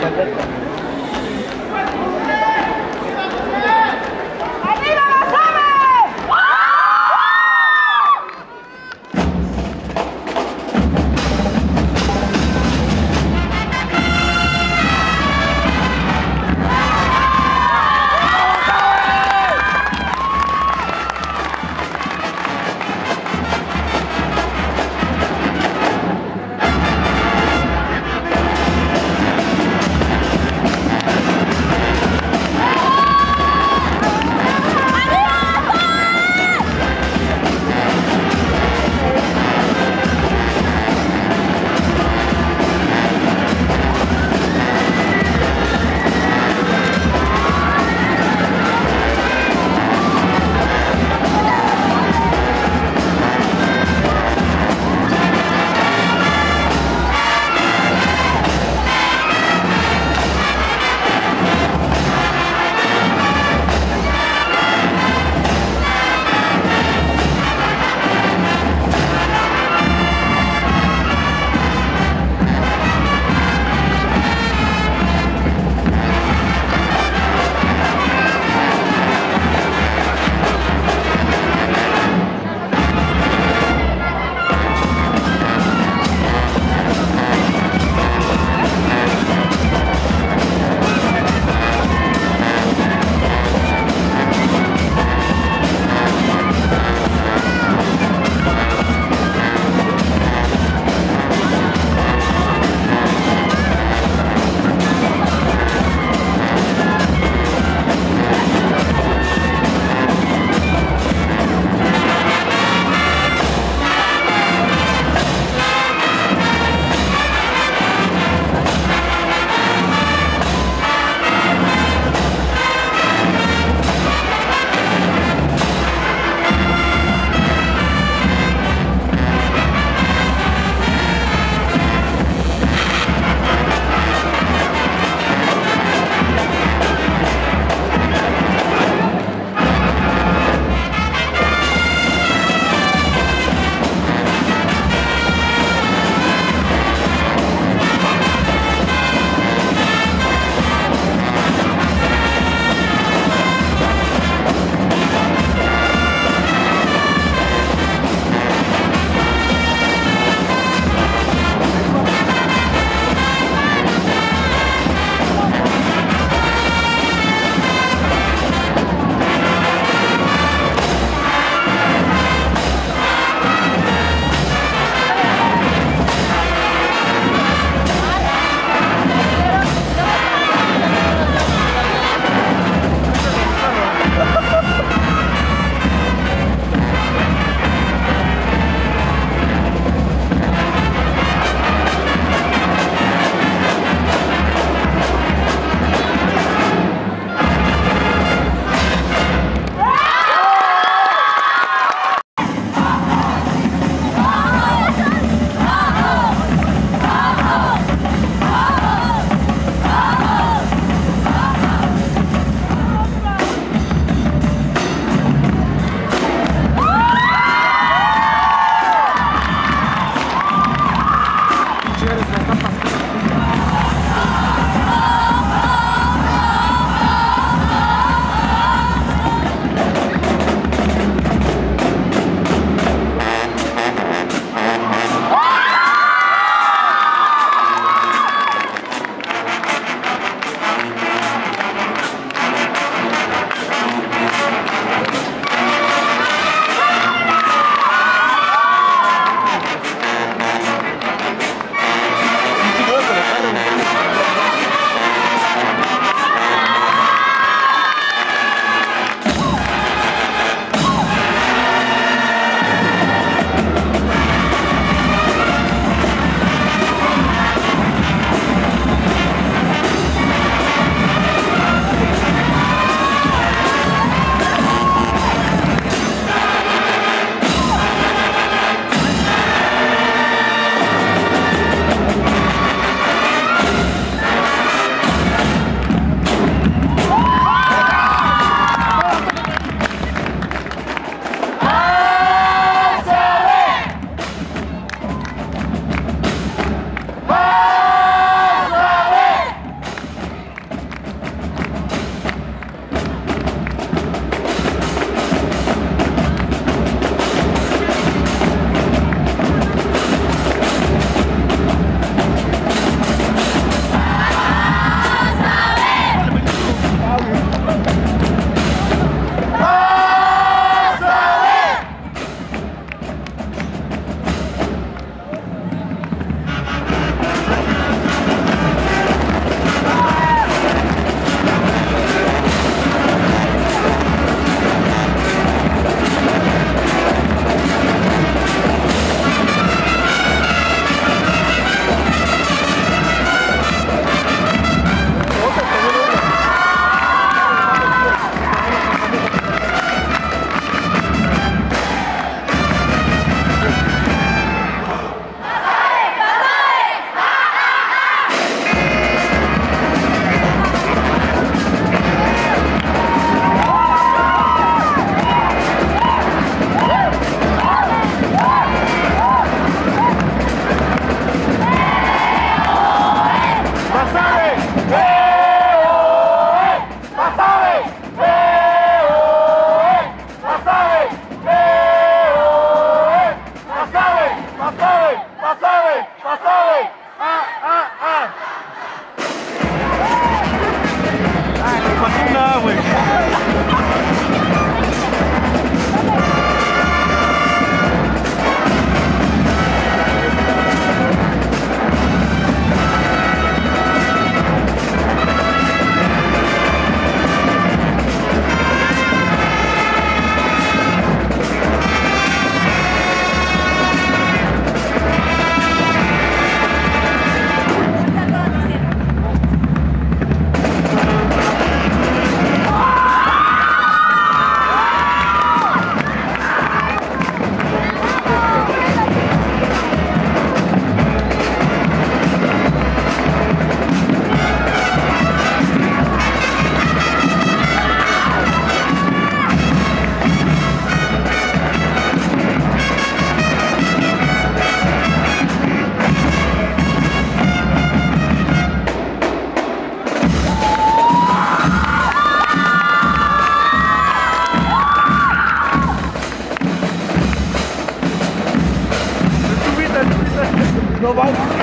تتحدث não vai.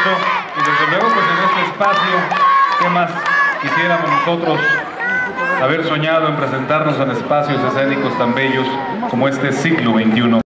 Y desde luego, pues en este espacio, ¿qué más quisiéramos nosotros haber soñado en presentarnos en espacios escénicos tan bellos como este siglo XXI?